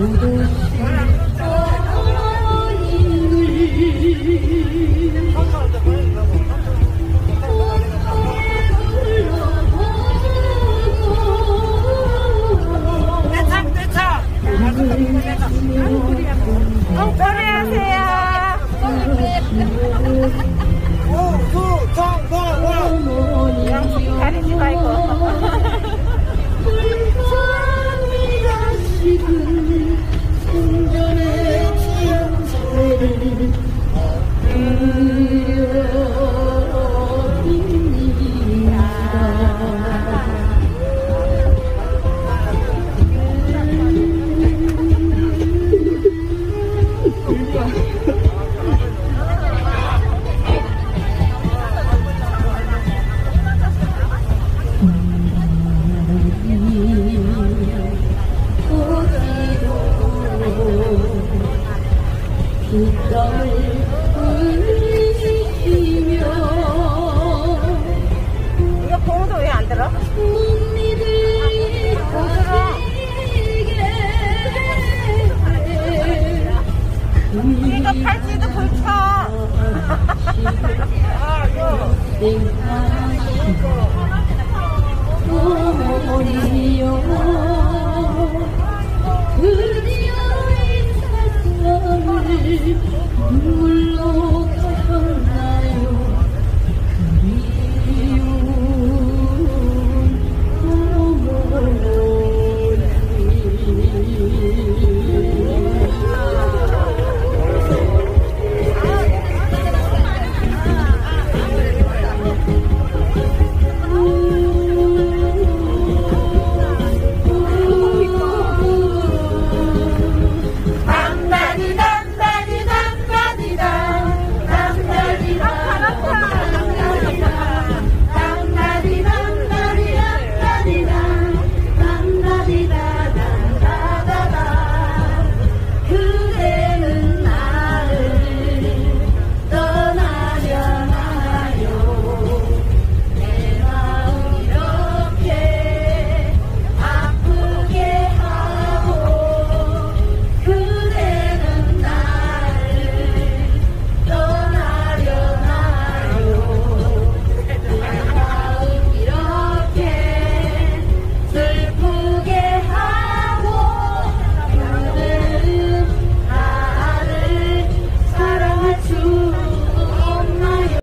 어, 이거 봉도 왜 안 들어? 이거 그러니까 팔찌도 불쳐. 아, 이거.